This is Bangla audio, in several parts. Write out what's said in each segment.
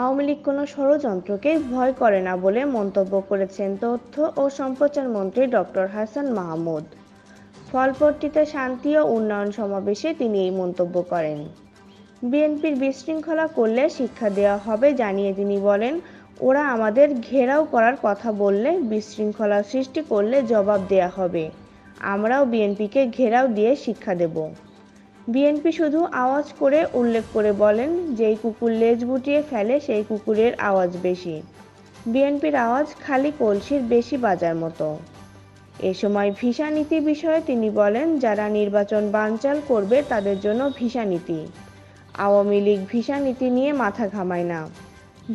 আওয়ামী লীগ কোনো ষড়যন্ত্রকে ভয় করে না বলে মন্তব্য করেছেন তথ্য ও সম্প্রচার মন্ত্রী ডক্টর হাসান মাহমুদ। ফলপট্টিতে শান্তি ও উন্নয়ন সমাবেশে তিনি এই মন্তব্য করেন। বিএনপির বিশৃঙ্খলা করলে শিক্ষা দেওয়া হবে জানিয়ে তিনি বলেন, ওরা আমাদের ঘেরাও করার কথা বললে বিশৃঙ্খলা সৃষ্টি করলে জবাব দেয়া হবে। আমরাও বিএনপিকে ঘেরাও দিয়ে শিক্ষা দেব। বিএনপি শুধু আওয়াজ করে উল্লেখ করে বলেন, যেই কুকুর লেজ গুটিয়ে ফেলে সেই কুকুরের আওয়াজ বেশি। বিএনপির আওয়াজ খালি কলসির বেশি বাজার মতো। এ সময় ভিসা নীতি বিষয়ে তিনি বলেন, যারা নির্বাচন বানচাল করবে তাদের জন্য ভিসা নীতি। আওয়ামী লীগ ভিসা নীতি নিয়ে মাথা ঘামায় না।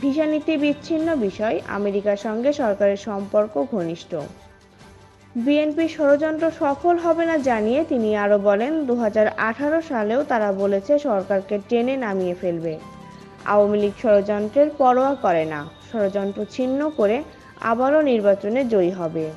ভিসা নীতি বিচ্ছিন্ন বিষয়, আমেরিকার সঙ্গে সরকারের সম্পর্ক ঘনিষ্ঠ। বিএনপি ষড়যন্ত্র সফল হবে না জানিয়ে তিনি আরও বলেন দু হাজার আঠারো সালেও তারা বলেছে সরকারকে টেনে নামিয়ে ফেলবে। আওয়ামী লীগ ষড়যন্ত্রের পরোয়া করে না। ষড়যন্ত্র ছিন্ন করে আবারও নির্বাচনে জয়ী হবে।